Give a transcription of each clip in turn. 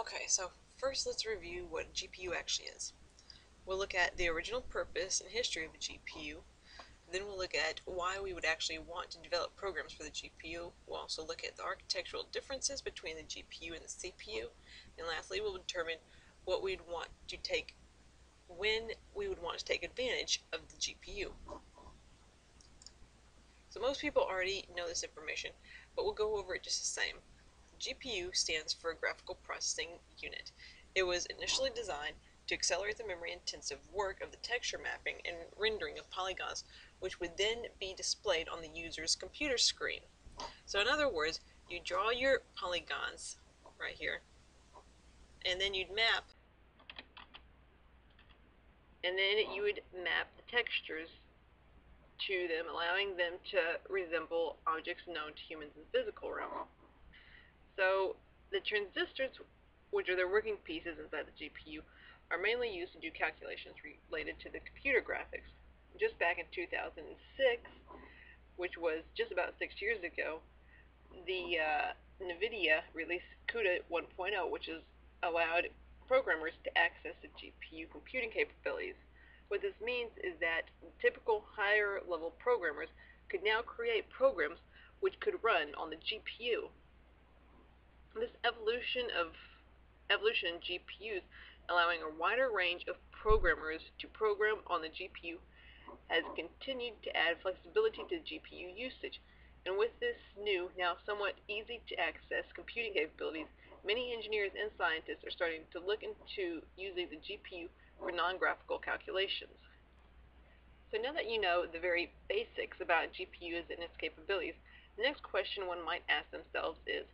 Okay, so first let's review what GPU actually is. We'll look at the original purpose and history of a GPU. Then we'll look at why we would actually want to develop programs for the GPU. We'll also look at the architectural differences between the GPU and the CPU. And lastly, we'll determine what we'd want to take when we would want to take advantage of the GPU. So most people already know this information, but we'll go over it just the same. GPU stands for Graphical Processing Unit. It was initially designed to accelerate the memory-intensive work of the texture mapping and rendering of polygons, which would then be displayed on the user's computer screen. So in other words, you draw your polygons right here, and then you'd map, and then you would map the textures to them, allowing them to resemble objects known to humans in the physical realm. So the transistors, which are the working pieces inside the GPU, are mainly used to do calculations related to the computer graphics. Just back in 2006, which was just about six years ago, the uh, NVIDIA released CUDA 1.0, which has allowed programmers to access the GPU computing capabilities. What this means is that typical higher level programmers could now create programs which could run on the GPU this evolution of evolution in GPUs, allowing a wider range of programmers to program on the GPU, has continued to add flexibility to GPU usage. And with this new, now somewhat easy to access computing capabilities, many engineers and scientists are starting to look into using the GPU for non-graphical calculations. So now that you know the very basics about GPUs and its capabilities, the next question one might ask themselves is,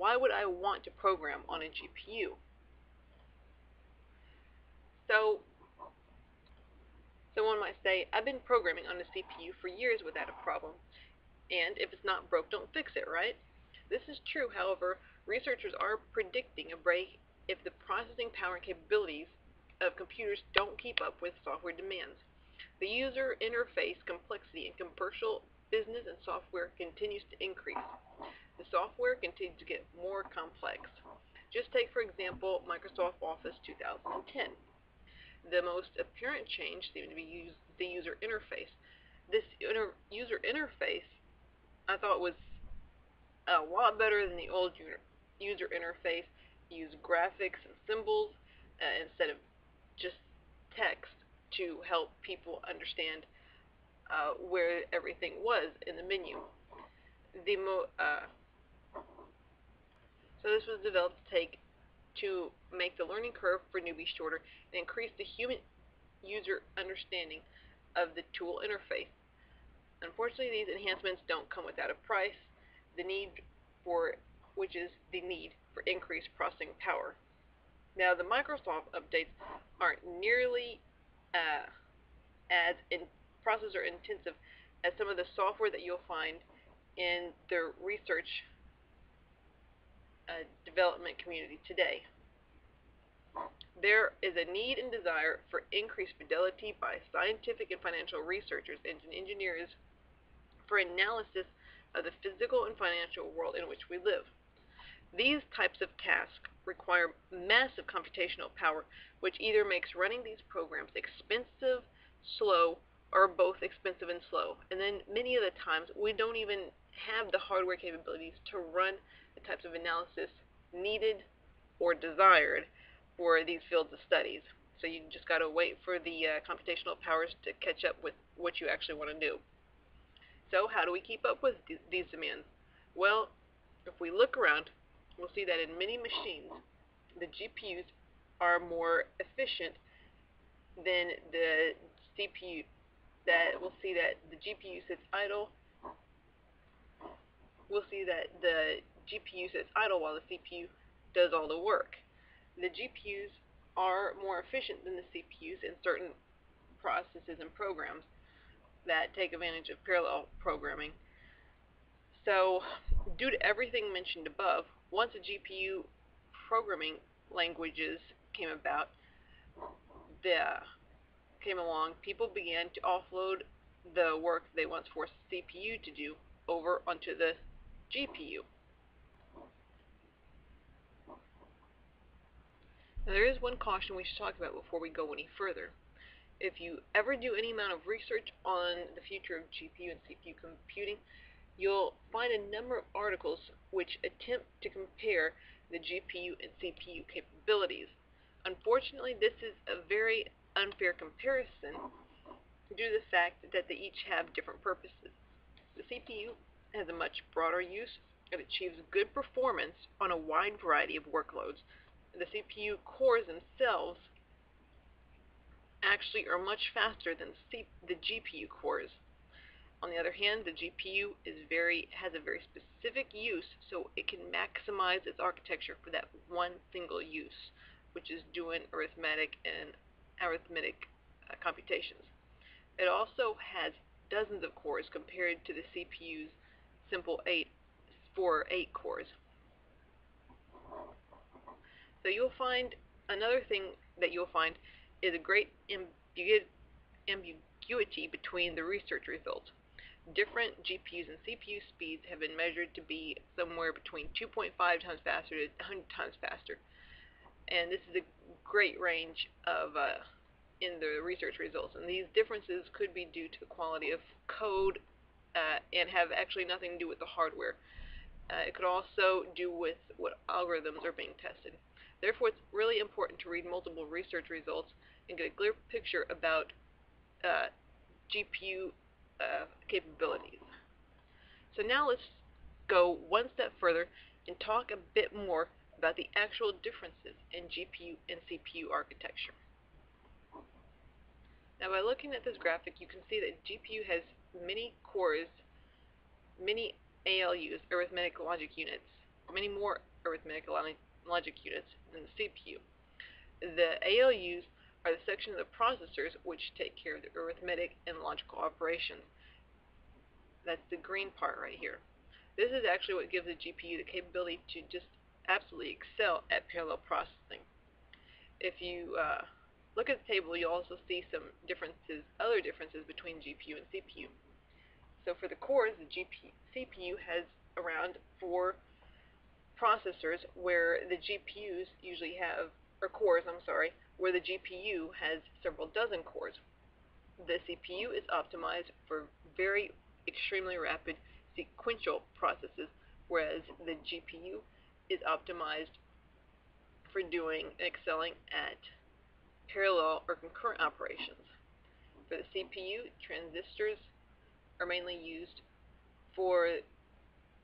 why would I want to program on a GPU? So, someone might say, I've been programming on a CPU for years without a problem, and if it's not broke, don't fix it, right? This is true, however, researchers are predicting a break if the processing power and capabilities of computers don't keep up with software demands. The user interface complexity in commercial business and software continues to increase the software continues to get more complex. Just take, for example, Microsoft Office 2010. The most apparent change seemed to be the user interface. This inter, user interface I thought was a lot better than the old user interface. Use graphics and symbols uh, instead of just text to help people understand uh, where everything was in the menu. The mo uh, so this was developed to take to make the learning curve for newbies shorter and increase the human user understanding of the tool interface. Unfortunately, these enhancements don't come without a price, the need for which is the need for increased processing power. Now, the Microsoft updates aren't nearly uh, as in processor intensive as some of the software that you'll find in the research uh, development community today. There is a need and desire for increased fidelity by scientific and financial researchers and engineers for analysis of the physical and financial world in which we live. These types of tasks require massive computational power, which either makes running these programs expensive, slow, or both expensive and slow. And then many of the times we don't even have the hardware capabilities to run the types of analysis needed or desired for these fields of studies. So you just got to wait for the uh, computational powers to catch up with what you actually want to do. So how do we keep up with th these demands? Well, if we look around, we'll see that in many machines, the GPUs are more efficient than the CPU. That we'll see that the GPU sits idle we'll see that the GPU sits idle while the CPU does all the work. The GPUs are more efficient than the CPUs in certain processes and programs that take advantage of parallel programming. So, due to everything mentioned above, once the GPU programming languages came about, the came along, people began to offload the work they once forced the CPU to do over onto the GPU. Now there is one caution we should talk about before we go any further. If you ever do any amount of research on the future of GPU and CPU computing, you'll find a number of articles which attempt to compare the GPU and CPU capabilities. Unfortunately, this is a very unfair comparison due to the fact that they each have different purposes. The CPU has a much broader use and achieves good performance on a wide variety of workloads. The CPU cores themselves actually are much faster than the GPU cores. On the other hand, the GPU is very has a very specific use, so it can maximize its architecture for that one single use, which is doing arithmetic and arithmetic uh, computations. It also has dozens of cores compared to the CPU's simple 8 4 8 cores. So you'll find another thing that you'll find is a great ambiguity between the research results. Different GPUs and CPU speeds have been measured to be somewhere between 2.5 times faster to 100 times faster. And this is a great range of uh, in the research results. And these differences could be due to the quality of code uh, and have actually nothing to do with the hardware. Uh, it could also do with what algorithms are being tested. Therefore, it's really important to read multiple research results and get a clear picture about uh, GPU uh, capabilities. So now let's go one step further and talk a bit more about the actual differences in GPU and CPU architecture. Now by looking at this graphic, you can see that GPU has many cores, many ALUs, arithmetic logic units, many more arithmetic logic units than the CPU. The ALUs are the sections of the processors which take care of the arithmetic and logical operations. That's the green part right here. This is actually what gives the GPU the capability to just absolutely excel at parallel processing. If you uh, look at the table, you'll also see some differences, other differences between GPU and CPU. So for the cores, the GPU, CPU has around four processors, where the GPUs usually have, or cores, I'm sorry, where the GPU has several dozen cores. The CPU is optimized for very extremely rapid sequential processes, whereas the GPU is optimized for doing and excelling at parallel or concurrent operations. For the CPU, transistors are mainly used for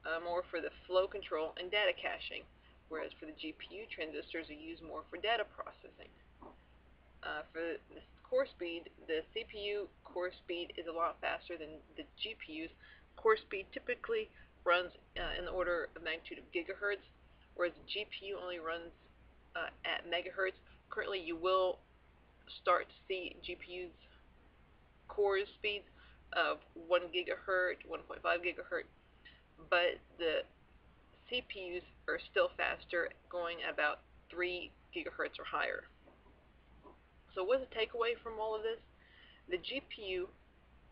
uh, more for the flow control and data caching, whereas for the GPU, transistors are used more for data processing. Uh, for the core speed, the CPU core speed is a lot faster than the GPU's. Core speed typically runs uh, in the order of magnitude of gigahertz, whereas the GPU only runs uh, at megahertz. Currently, you will start to see GPU's core speeds of 1 gigahertz, 1.5 gigahertz, but the CPUs are still faster, going at about 3 gigahertz or higher. So what's the takeaway from all of this? The GPU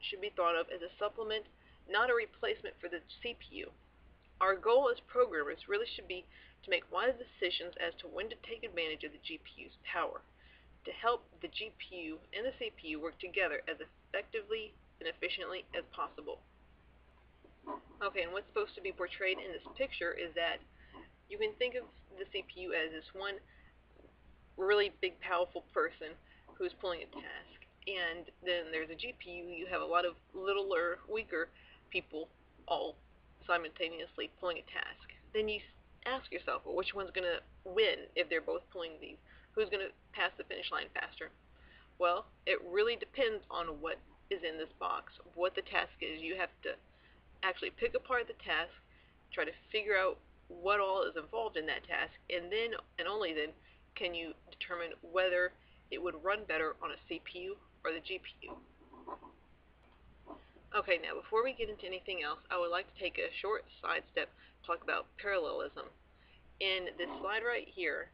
should be thought of as a supplement, not a replacement for the CPU. Our goal as programmers really should be to make wise decisions as to when to take advantage of the GPU's power to help the GPU and the CPU work together as effectively and efficiently as possible. Okay, and what's supposed to be portrayed in this picture is that you can think of the CPU as this one really big, powerful person who's pulling a task. And then there's a GPU, you have a lot of littler, weaker people all simultaneously pulling a task. Then you ask yourself, well, which one's going to win if they're both pulling these? Who's going to pass the finish line faster? Well, it really depends on what is in this box, what the task is. You have to actually pick apart the task, try to figure out what all is involved in that task, and then, and only then, can you determine whether it would run better on a CPU or the GPU. Okay, now before we get into anything else, I would like to take a short sidestep to talk about parallelism. In this slide right here,